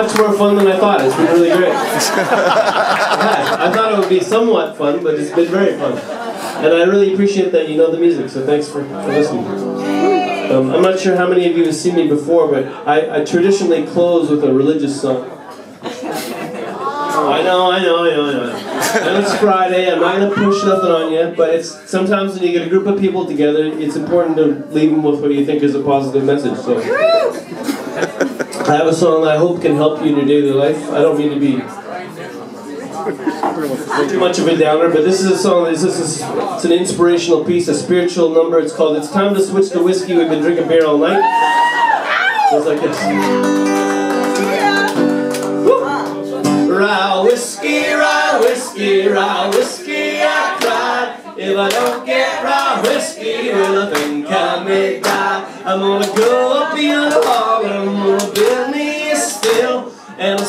Much more fun than I thought. It's been really great. yeah, I thought it would be somewhat fun, but it's been very fun. And I really appreciate that you know the music, so thanks for, for listening. Um, I'm not sure how many of you have seen me before, but I, I traditionally close with a religious song. I know, I know, I know, I know. And it's Friday, I'm not going to push nothing on you, but it's sometimes when you get a group of people together, it's important to leave them with what you think is a positive message. So. I have a song I hope can help you in your daily life. I don't mean to be too much of a downer, but this is a song. This is it's an inspirational piece, a spiritual number. It's called "It's Time to Switch to Whiskey." We've been drinking beer all night. It's like this. Rye whiskey, rye whiskey, rye whiskey. I cried if I don't get rye whiskey, well I think I may die. I'm gonna go up in the hall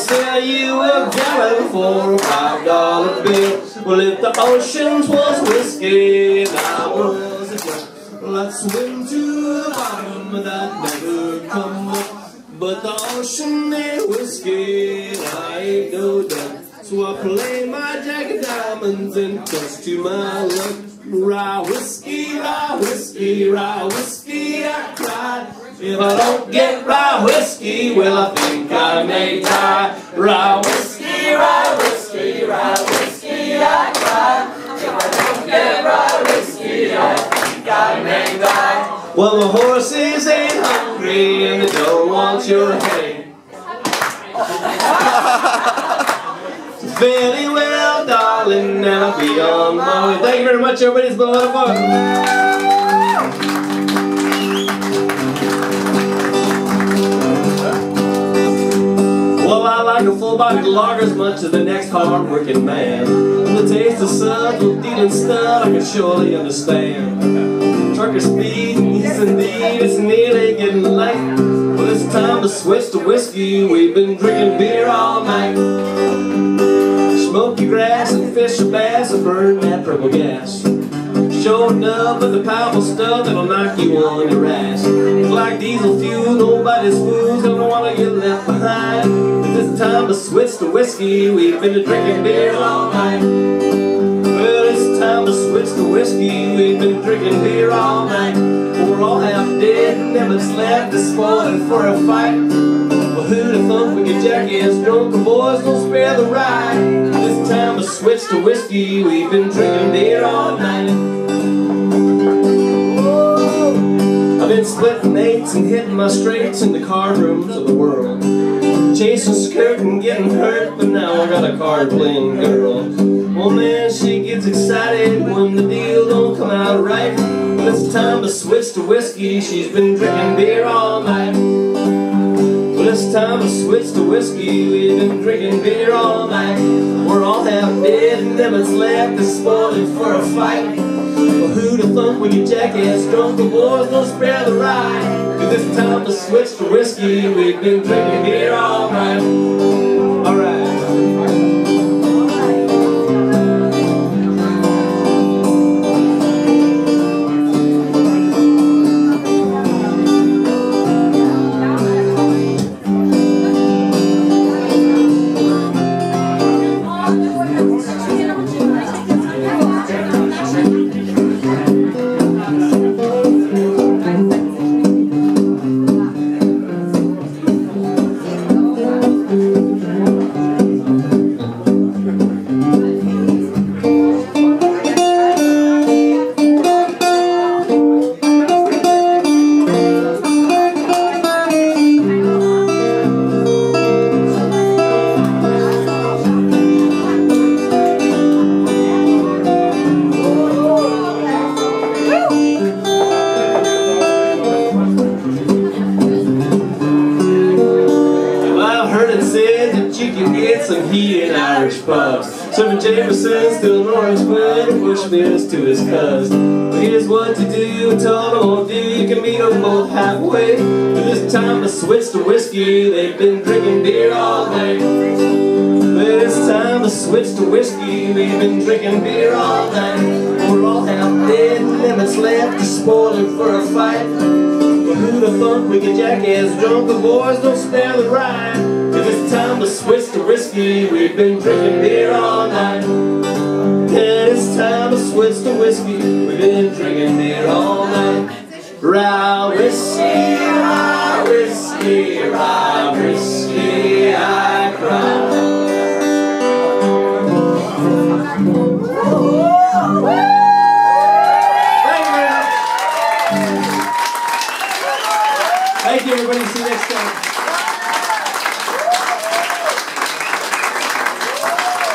sell you a gallon for a five dollar bill. Well, if the oceans was whiskey I was a I'd swim to the bottom I'd never come up. But the ocean ain't whiskey I ain't no duck. So I play my jack of diamonds and trust to my luck. Rye whiskey, rye whiskey, rye whiskey, I cried. If I don't get rye whiskey, well, I think I may die. Rye whiskey, rye whiskey, rye whiskey, I cried. If I don't get rye whiskey, I think I may die. Well, the horses ain't hungry and they don't want your hay. Very well, darling, I'll be on my way. Thank you very much, everybody. It's been a lot of fun. Like a full-bodied lager as much as the next hard-working man. The taste of subtle dealing stuff I can surely understand. Trucker speed, yes indeed, it's nearly getting late. Well, it's time to switch to whiskey. We've been drinking beer all night. Smoky grass and fish and bass and burn that purple gas. Showing up with the powerful stuff that'll knock you on your ass. It's like diesel fuel, nobody's fool's time to switch to whiskey, we've been drinking beer all night. Well, it's time to switch to whiskey, we've been drinking beer all night. We're all half dead, and never's left to spoil for a fight. Well, who'd have thunk we jackass drunk, the boys don't spare the ride. It's time to switch to whiskey, we've been drinking beer all night. I've been splitting eights and hitting my straights in the car rooms of the world. Chasing skirt and getting hurt, but now I got a card playing girl. Well, man, she gets excited when the deal don't come out right. It's time to switch to whiskey, she's been drinking beer all night. Well, it's time to switch to whiskey, we've been drinking beer all night. We're all half dead and them that's left is spoiling for a fight. Thunk when you jackass drunk, the boys don't spare the ride. Cause it's time to switch to whiskey, we've been drinking beer all night. Alright. Said that you can get some heat in Irish pubs. Serving Jameson's to an orange bud and Bushmills to his cuz. Here's what to do, told won't do, you can meet them both halfway. But it's time to switch to whiskey, they've been drinking beer all day. But it's time to switch to whiskey, we've been drinking beer all day. We're all half dead, limits left to spoiling for a fight. But who the thunk we could jackass drunk? The boys don't spare the ride. It's time to whiskey. We've been drinking beer all night. And it's time to switch to whiskey. We've been drinking beer all night. Rye whiskey, rye